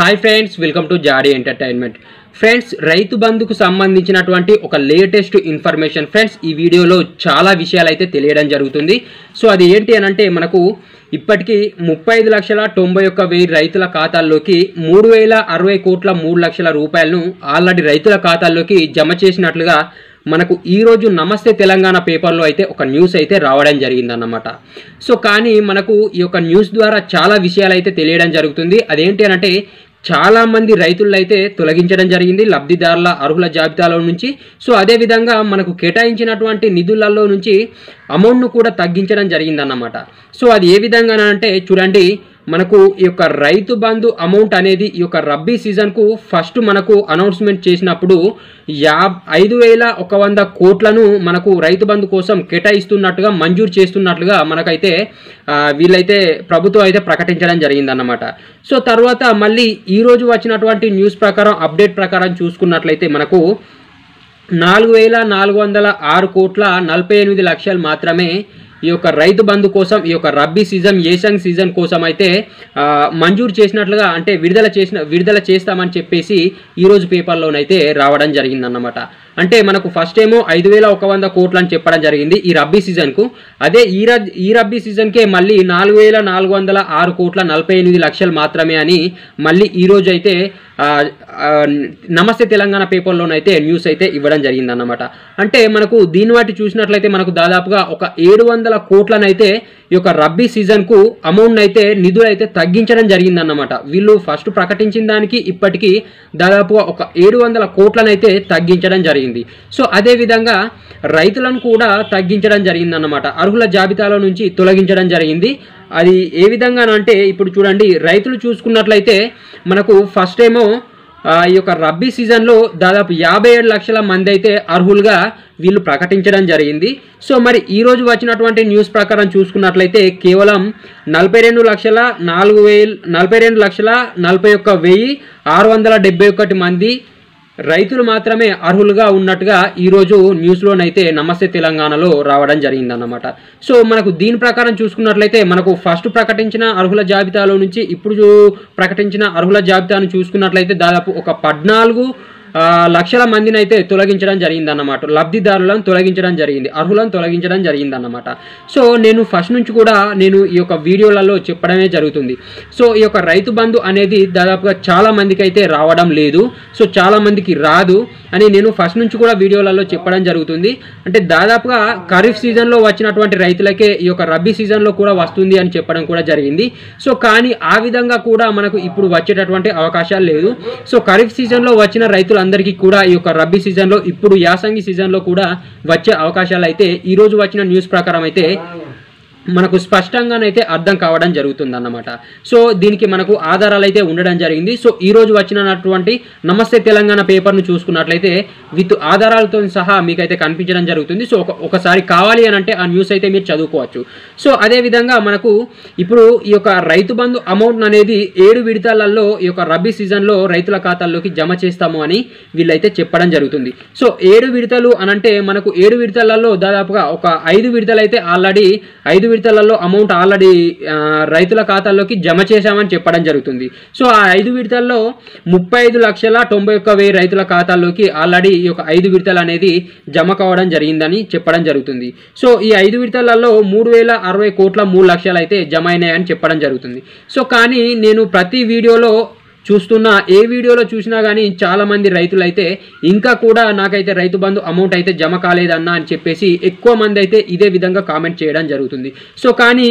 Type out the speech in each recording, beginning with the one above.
Hi friends welcome to Jaadi entertainment friends రైతు బంధుకు సంబంధించినటువంటి ఒక లేటెస్ట్ ఇన్ఫర్మేషన్ ఫ్రెండ్స్ ఈ వీడియోలో చాలా విషయాలు అయితే తెలియడం జరుగుతుంది. సో అది ఏంటి అని అంటే మనకు ఇప్పటికీ ముప్పై ఐదు లక్షల తొంభై ఒక్క వెయ్యి రైతుల ఖాతాల్లోకి మూడు వేల అరవై కోట్ల మూడు లక్షల రూపాయలను ఆల్రెడీ రైతుల ఖాతాల్లోకి జమ చేసినట్లుగా మనకు ఈరోజు నమస్తే తెలంగాణ పేపర్లో అయితే ఒక న్యూస్ అయితే రావడం జరిగిందన్నమాట. సో కానీ మనకు ఈ యొక్క న్యూస్ ద్వారా చాలా విషయాలు అయితే తెలియడం జరుగుతుంది. అదేంటి అని అంటే చాలా మంది రైతులను అయితే తొలగించడం జరిగింది లబ్ధిదారుల అర్హుల జాబితాలో నుంచి. సో అదేవిధంగా మనకు కేటాయించినటువంటి నిధులలో నుంచి అమౌంట్ను కూడా తగ్గించడం జరిగిందన్నమాట. సో అది ఏ విధంగా అంటే చూడండి మనకు ఈ యొక్క రైతు బంధు అమౌంట్ అనేది ఈ యొక్క రబ్బీ సీజన్కు ఫస్ట్ మనకు అనౌన్స్మెంట్ చేసినప్పుడు యా ఐదు వేల ఒక వంద కోట్లను మనకు రైతు బంధు కోసం కేటాయిస్తున్నట్టుగా మంజూరు చేస్తున్నట్లుగా మనకైతే వీళ్ళైతే ప్రభుత్వం అయితే ప్రకటించడం జరిగిందన్నమాట. సో తర్వాత మళ్ళీ ఈరోజు వచ్చినటువంటి న్యూస్ ప్రకారం అప్డేట్ ప్రకారం చూసుకున్నట్లయితే మనకు నాలుగు వేల నాలుగు వందల ఆరు కోట్ల నలభై ఎనిమిది లక్షలు మాత్రమే ఈ యొక్క రైతు బంధు కోసం ఈ యొక్క రబ్బీ సీజన్ ఏషియన్ సీజన్ కోసం అయితే మంజూరు చేసినట్లుగా అంటే విడుదల చేసిన విడుదల చేస్తామని చెప్పేసి ఈరోజు పేపర్లోనైతే రావడం జరిగిందన్నమాట. అంటే మనకు ఫస్ట్ ఏమో ఐదు వేల ఒక వంద కోట్లు అని చెప్పడం జరిగింది ఈ రబ్బీ సీజన్కు అదే ఈ రబ్ ఈ రబ్బీ సీజన్కే మళ్ళీ నాలుగు వేల నాలుగు వందల ఆరు కోట్ల నలభై ఎనిమిది లక్షలు మాత్రమే అని మళ్ళీ ఈరోజు అయితే నమస్తే తెలంగాణ పేపర్లోనైతే న్యూస్ అయితే ఇవ్వడం జరిగిందన్నమాట. అంటే మనకు దీన్ని బట్టి చూసినట్లయితే మనకు దాదాపుగా ఒక ఏడు వందల కోట్లనైతే ఈ యొక్క రబ్బీ సీజన్కు అమౌంట్ అయితే నిధులు అయితే తగ్గించడం జరిగిందన్నమాట. వీళ్ళు ఫస్ట్ ప్రకటించిన దానికి ఇప్పటికీ దాదాపుగా ఒక ఏడు వందల కోట్లనైతే తగ్గించడం జరిగింది. సో అదే విధంగా రైతులను కూడా తగ్గించడం జరిగిందన్నమాట. అర్హుల జాబితాలో నుంచి తొలగించడం జరిగింది. అది ఏ విధంగా అంటే ఇప్పుడు చూడండి రైతులు చూసుకున్నట్లయితే మనకు ఫస్ట్ ఏమో ఈ యొక్క రబ్బీ సీజన్లో దాదాపు యాభై ఏడు లక్షల మంది అయితే అర్హులుగా వీళ్ళు ప్రకటించడం జరిగింది. సో మరి ఈ రోజు వచ్చినటువంటి న్యూస్ ప్రకారం చూసుకున్నట్లయితే కేవలం నలభై రెండు లక్షల నాలుగు వేలు నలభై రెండు లక్షల నలభై ఒక్క వెయ్యి ఆరు వందల డెబ్బై ఒకటి మంది రైతులు మాత్రమే అర్హులుగా ఉన్నట్టుగా ఈరోజు న్యూస్లోనైతే నమస్తే తెలంగాణలో రావడం జరిగిందన్నమాట. సో మనకు దీని ప్రకారం చూసుకున్నట్లయితే మనకు ఫస్ట్ ప్రకటించిన అర్హుల జాబితాలో నుంచి ఇప్పుడు చూ- ప్రకటించిన అర్హుల జాబితాను చూసుకున్నట్లయితే దాదాపు ఒక పద్నాలుగు లక్షల మందిని అయితే తొలగించడం జరిగిందన్నమాట. లబ్ధిదారులను తొలగించడం జరిగింది. అర్హులను తొలగించడం జరిగిందన్నమాట. సో నేను ఫస్ట్ నుంచి కూడా నేను ఈ యొక్క వీడియోలలో చెప్పడమే జరుగుతుంది. సో ఈ యొక్క రైతు బంధు అనేది దాదాపుగా చాలా మందికి అయితే రావడం లేదు. సో చాలా మందికి రాదు అని నేను ఫస్ట్ నుంచి కూడా వీడియోలలో చెప్పడం జరుగుతుంది. అంటే దాదాపుగా ఖరీఫ్ సీజన్లో వచ్చినటువంటి రైతులకే ఈ యొక్క రబీ సీజన్లో కూడా వస్తుంది అని చెప్పడం కూడా జరిగింది. సో కానీ ఆ విధంగా కూడా మనకు ఇప్పుడు వచ్చేటటువంటి అవకాశాలు లేదు. సో ఖరీఫ్ సీజన్లో వచ్చిన రైతులందరికీ కూడా ఈ యొక్క రబ్బీ సీజన్లో ఇప్పుడు యాసంగి సీజన్లో కూడా వచ్చే అవకాశాలు అయితే ఈ రోజు వచ్చిన న్యూస్ ప్రకారం అయితే మనకు స్పష్టంగానైతే అర్థం కావడం జరుగుతుంది అన్నమాట సో దీనికి మనకు ఆధారాలు అయితే ఉండడం జరిగింది. సో ఈ రోజు వచ్చినటువంటి నమస్తే తెలంగాణ పేపర్ను చూసుకున్నట్లయితే విత్ ఆధారాలతో సహా మీకైతే కనిపించడం జరుగుతుంది. సో ఒక ఒకసారి కావాలి అని అంటే ఆ న్యూస్ అయితే మీరు చదువుకోవచ్చు. సో అదే విధంగా మనకు ఇప్పుడు ఈ యొక్క రైతు బంధు అమౌంట్ అనేది ఏడు విడతలలో ఈ యొక్క రబీ సీజన్లో రైతుల ఖాతాల్లోకి జమ చేస్తాము అని వీళ్ళైతే చెప్పడం జరుగుతుంది. సో ఏడు విడతలు అనంటే మనకు ఏడు విడతలలో దాదాపుగా ఒక ఐదు విడతలు అయితే ఆల్రెడీ ఐదు విడతలలో అమౌంట్ ఆల్రెడీ రైతుల ఖాతాల్లోకి జమ చేశామని చెప్పడం జరుగుతుంది. సో ఆ ఐదు విడతల్లో ముప్పై ఐదు లక్షల తొంభై ఒక్క వెయ్యి రైతుల ఖాతాల్లోకి ఆల్రెడీ ఈ యొక్క ఐదు విడతలు అనేది జమ కావడం జరిగిందని చెప్పడం జరుగుతుంది. సో ఈ ఐదు విడతలలో మూడు వేల అరవై కోట్ల మూడు లక్షలు అయితే జమ అయినాయని చెప్పడం జరుగుతుంది. సో కానీ నేను ప్రతి వీడియోలో చూస్తున్న ఏ వీడియోలో చూసినా కానీ చాలామంది రైతులు అయితే ఇంకా కూడా నాకైతే రైతు బంధు అమౌంట్ అయితే జమ కాలేదన్నా అని చెప్పేసి ఎక్కువ మంది అయితే ఇదే విధంగా కామెంట్ చేయడం జరుగుతుంది. సో కానీ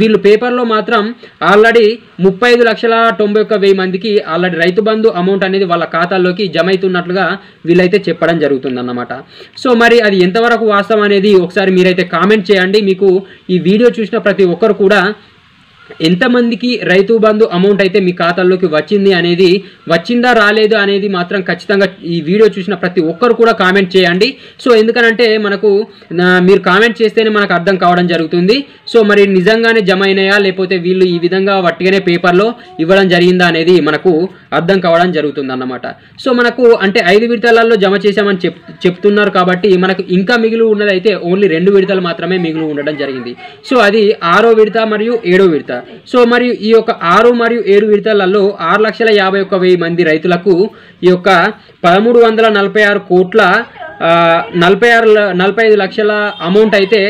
వీళ్ళు పేపర్లో మాత్రం ఆల్రెడీ ముప్పై ఐదు లక్షల తొంభై ఒక్క వెయ్యి మందికి ఆల్రెడీ రైతు బంధు అమౌంట్ అనేది వాళ్ళ ఖాతాల్లోకి జమ అవుతున్నట్లుగా వీళ్ళైతే చెప్పడం జరుగుతుంది అన్నమాట సో మరి అది ఎంతవరకు వాస్తవం అనేది ఒకసారి మీరైతే కామెంట్ చేయండి. మీకు ఈ వీడియో చూసిన ప్రతి ఒక్కరు కూడా ఎంతమందికి రైతు బంధు అమౌంట్ అయితే మీ ఖాతాల్లోకి వచ్చింది అనేది వచ్చిందా రాలేదు అనేది మాత్రం ఖచ్చితంగా ఈ వీడియో చూసిన ప్రతి ఒక్కరు కూడా కామెంట్ చేయండి. సో ఎందుకనంటే మనకు మీరు కామెంట్ చేస్తేనే మనకు అర్థం కావడం జరుగుతుంది. సో మరి నిజంగానే జమ అయినాయా? లేకపోతే వీళ్ళు ఈ విధంగా వట్టిగానే పేపర్లో ఇవ్వడం జరిగిందా అనేది మనకు అర్థం కావడం జరుగుతుంది అన్నమాట సో మనకు అంటే ఐదు విడతలలో జమ చేశామని చెప్ చెప్తున్నారు కాబట్టి మనకు ఇంకా మిగిలి ఉన్నదైతే ఓన్లీ రెండు విడతలు మాత్రమే మిగిలి ఉండడం జరిగింది. సో అది ఆరో విడత మరియు ఏడో విడత. సో మరియు ఈ యొక్క ఆరు మరియు ఏడు విడతలలో ఆరు లక్షల యాభై ఒక్క వెయ్యి మంది రైతులకు ఈ యొక్క పదమూడు వందల నలభై ఆరు కోట్ల నలభై ఆరు నలభై ఐదు లక్షల అమౌంట్ అయితే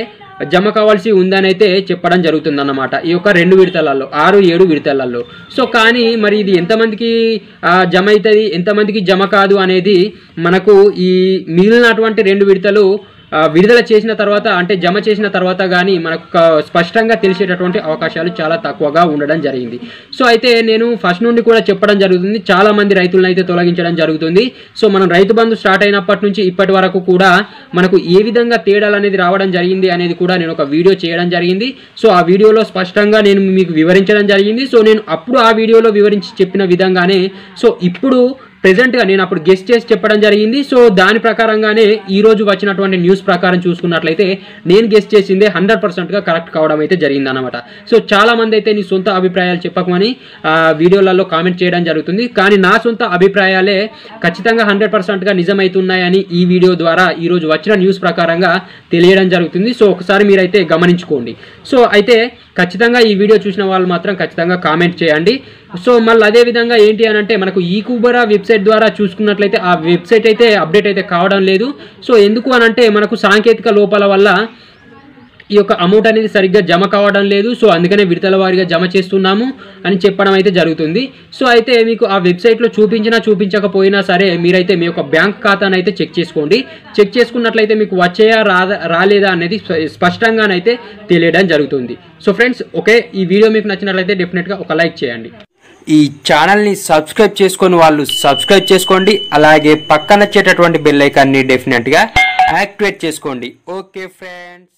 జమ కావాల్సి ఉందని అయితే చెప్పడం జరుగుతుందన్నమాట. ఈ యొక్క రెండు విడతలలో ఆరు ఏడు విడతలలో. సో కానీ మరి ఇది ఎంతమందికి జమ అవుతుంది ఎంతమందికి జమ కాదు అనేది మనకు ఈ మిగిలినటువంటి రెండు విడతలు విడుదల చేసిన తర్వాత అంటే జమ చేసిన తర్వాత కానీ మనకు స్పష్టంగా తెలిసేటటువంటి అవకాశాలు చాలా తక్కువగా ఉండడం జరిగింది. సో అయితే నేను ఫస్ట్ నుండి కూడా చెప్పడం జరుగుతుంది. చాలా మంది రైతులను అయితే తొలగించడం జరుగుతుంది. సో మనం రైతు బంధు స్టార్ట్ అయినప్పటి నుంచి ఇప్పటి వరకు కూడా మనకు ఏ విధంగా తేడాలు అనేది రావడం జరిగింది అనేది కూడా నేను ఒక వీడియో చేయడం జరిగింది. సో ఆ వీడియోలో స్పష్టంగా నేను మీకు వివరించడం జరిగింది. సో నేను అప్పుడు ఆ వీడియోలో వివరించి చెప్పిన విధంగానే సో ఇప్పుడు ప్రెసెంట్గా నేను అప్పుడు గెస్ట్ చేసి చెప్పడం జరిగింది. సో దాని ప్రకారంగానే ఈ రోజు వచ్చినటువంటి న్యూస్ ప్రకారం చూసుకున్నట్లయితే నేను గెస్ట్ చేసిందే హండ్రెడ్ పర్సెంట్గా కరెక్ట్ కావడం అయితే జరిగింది అనమాట సో చాలా మంది అయితే నీ సొంత అభిప్రాయాలు చెప్పకమని వీడియోలలో కామెంట్ చేయడం జరుగుతుంది. కానీ నా సొంత అభిప్రాయాలే ఖచ్చితంగా హండ్రెడ్ పర్సెంట్గా నిజమవుతున్నాయని ఈ వీడియో ద్వారా ఈరోజు వచ్చిన న్యూస్ ప్రకారంగా తెలియడం జరుగుతుంది. సో ఒకసారి మీరైతే గమనించుకోండి. సో అయితే ఖచ్చితంగా ఈ వీడియో చూసిన వాళ్ళు మాత్రం ఖచ్చితంగా కామెంట్ చేయండి. సో మళ్ళీ అదే విధంగా ఏంటి అని అంటే మనకు ఈ కూబరా వెబ్సైట్ ద్వారా చూసుకున్నట్లయితే ఆ వెబ్సైట్ అయితే అప్డేట్ అయితే కావడం లేదు. సో ఎందుకు అని అంటే మనకు సాంకేతిక లోపాల వల్ల ఈ యొక్క అమౌంట్ అనేది సరిగ్గా జమ కావడం లేదు. సో అందుకనే విడతల వారిగా జమ చేస్తున్నాము అని చెప్పడం అయితే జరుగుతుంది. సో అయితే మీకు ఆ వెబ్సైట్లో చూపించినా చూపించకపోయినా సరే మీరైతే మీ యొక్క బ్యాంక్ ఖాతాను అయితే చెక్ చేసుకోండి. చెక్ చేసుకున్నట్లయితే మీకు వచ్చాయా రాదా రాలేదా అనేది స్పష్టంగానైతే తెలియడం జరుగుతుంది. సో ఫ్రెండ్స్ ఓకే ఈ వీడియో మీకు నచ్చినట్లయితే డెఫినెట్గా ఒక లైక్ చేయండి. ఈ ఛానల్ని సబ్స్క్రైబ్ చేసుకొని వాళ్ళు సబ్స్క్రైబ్ చేసుకోండి. అలాగే పక్కన వచ్చేటటువంటి బెల్ ఐకాన్ని డెఫినెట్గా యాక్టివేట్ చేసుకోండి. Okay friends.